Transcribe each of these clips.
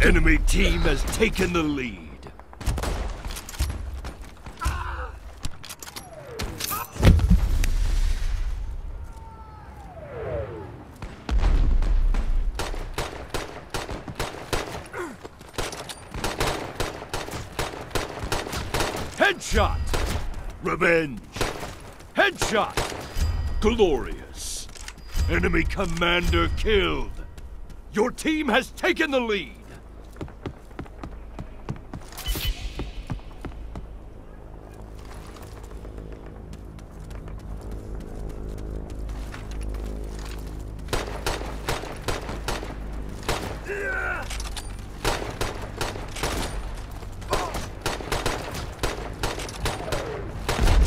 Enemy team has taken the lead. Headshot! Revenge! Headshot! Glorious! Enemy commander killed! Your team has taken the lead!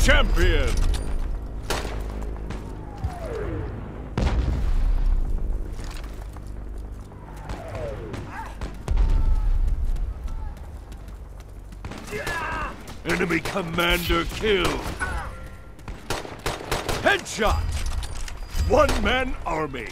Champion! Enemy commander killed! Headshot! One-man army!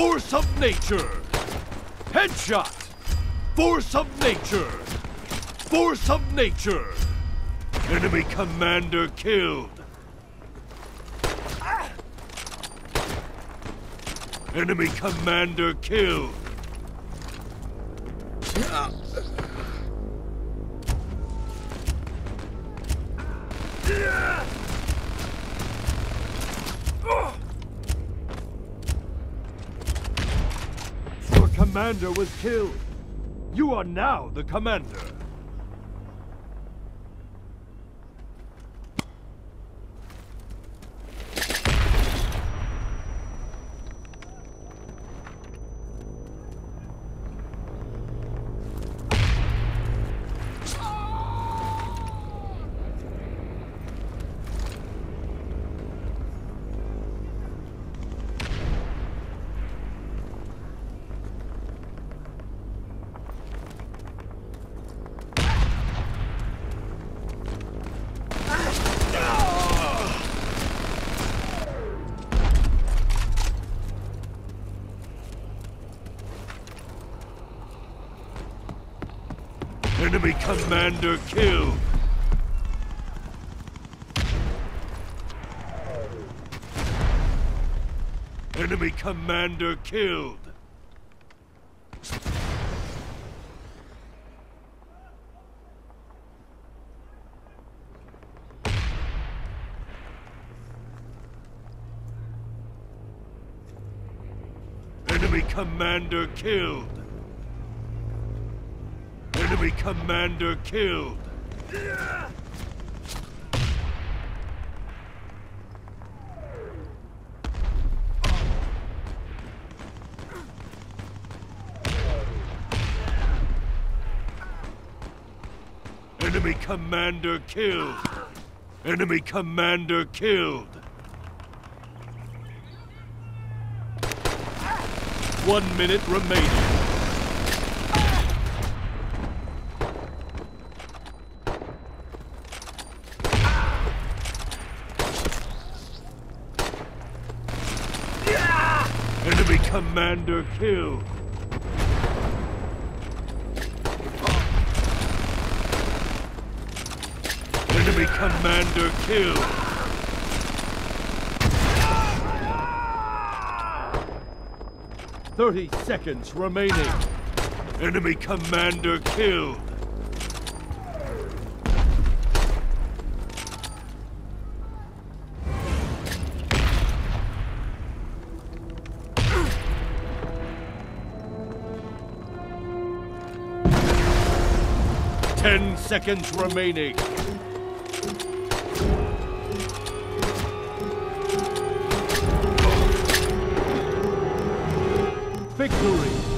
Force of nature! Headshot! Force of nature! Force of nature! Enemy commander killed! Enemy commander killed! Commander was killed! You are now the commander! Enemy commander killed! Enemy commander killed! Enemy commander killed! Enemy commander killed! Enemy commander killed! Enemy commander killed! One minute remaining. Enemy commander killed. Enemy commander killed. Thirty seconds remaining. Enemy commander killed. Ten seconds remaining. Victory!